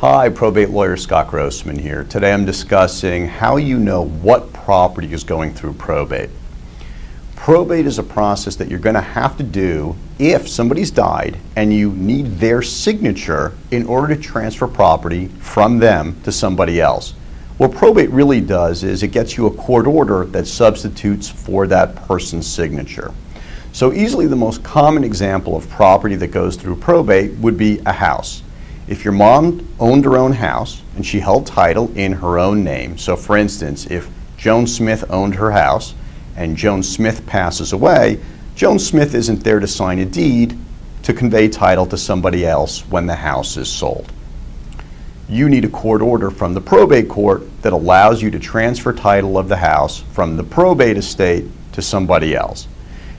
Hi, probate lawyer Scott Grossman here. Today I'm discussing how you know what property is going through probate. Probate is a process that you're going to have to do if somebody's died and you need their signature in order to transfer property from them to somebody else. What probate really does is it gets you a court order that substitutes for that person's signature. So easily the most common example of property that goes through probate would be a house. If your mom owned her own house and she held title in her own name, so for instance, if Joan Smith owned her house and Joan Smith passes away, Joan Smith isn't there to sign a deed to convey title to somebody else when the house is sold. You need a court order from the probate court that allows you to transfer title of the house from the probate estate to somebody else.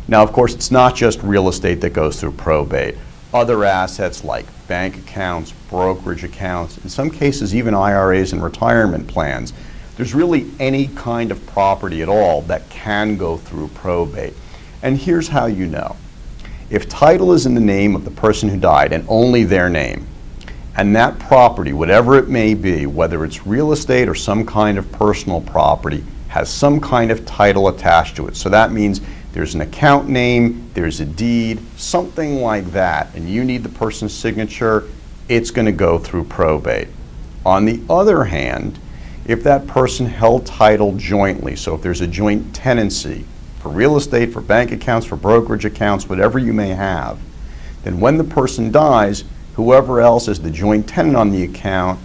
Now, of course, it's not just real estate that goes through probate other assets like bank accounts, brokerage accounts, in some cases even IRAs and retirement plans. There's really any kind of property at all that can go through probate. And here's how you know. If title is in the name of the person who died and only their name, and that property, whatever it may be, whether it's real estate or some kind of personal property, has some kind of title attached to it. So that means there's an account name, there's a deed, something like that, and you need the person's signature, it's going to go through probate. On the other hand, if that person held title jointly, so if there's a joint tenancy for real estate, for bank accounts, for brokerage accounts, whatever you may have, then when the person dies, whoever else is the joint tenant on the account,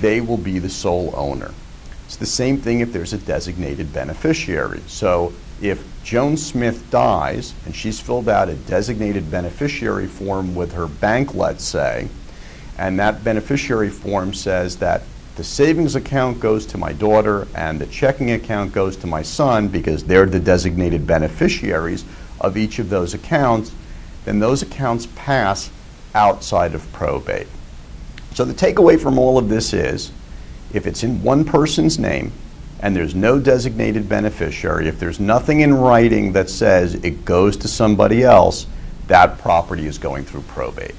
they will be the sole owner. It's the same thing if there's a designated beneficiary. So if Joan Smith dies and she's filled out a designated beneficiary form with her bank, let's say, and that beneficiary form says that the savings account goes to my daughter and the checking account goes to my son because they're the designated beneficiaries of each of those accounts, then those accounts pass outside of probate. So the takeaway from all of this is if it's in one person's name, and there's no designated beneficiary, if there's nothing in writing that says it goes to somebody else, that property is going through probate.